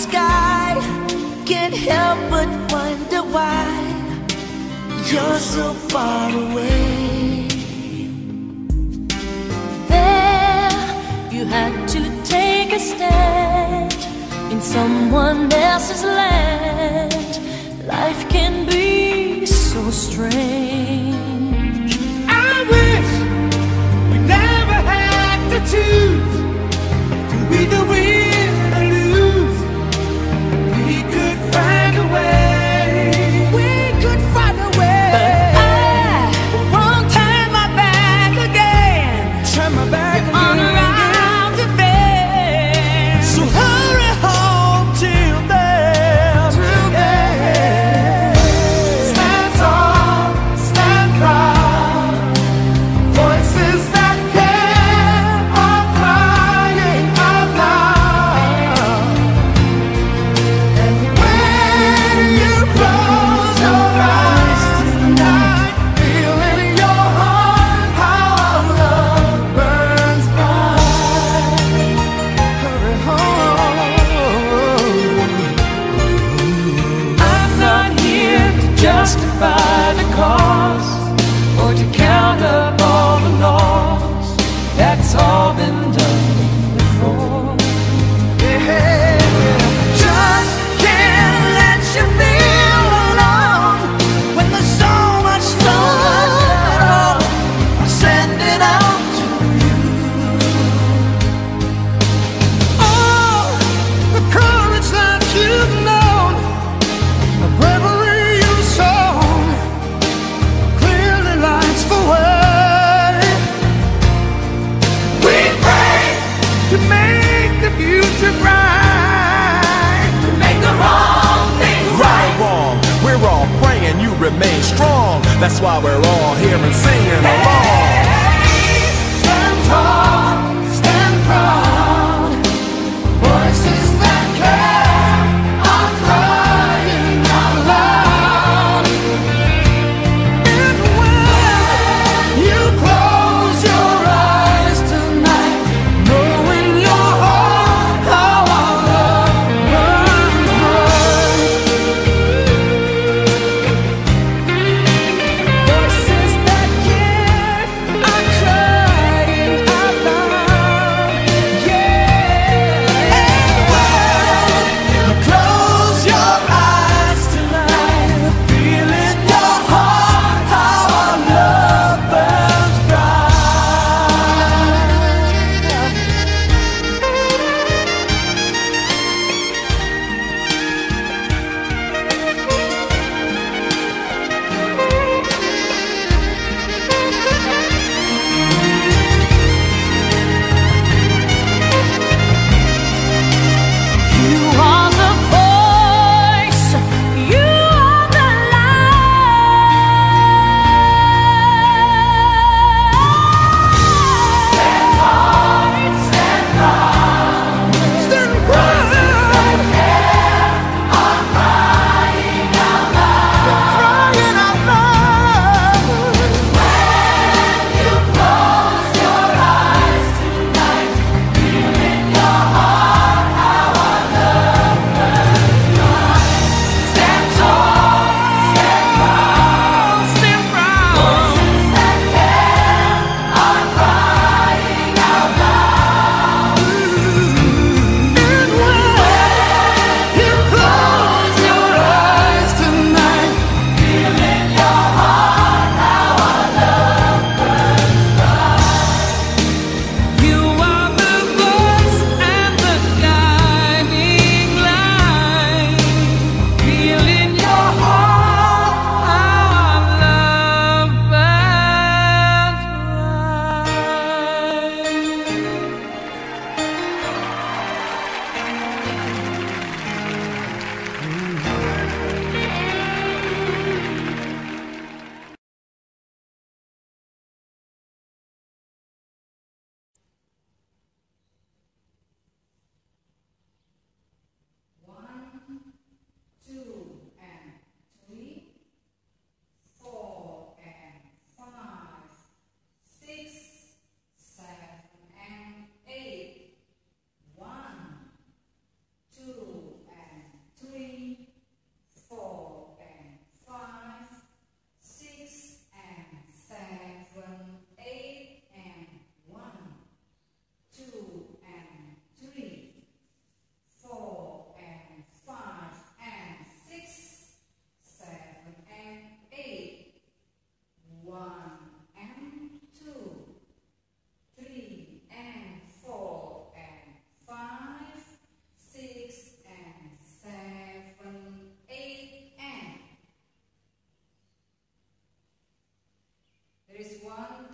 sky. Can't help but wonder why you're so far away. There, you had to take a stand in someone else's land. Life can be so strange. remain strong. That's why we're all here and singing along. There is one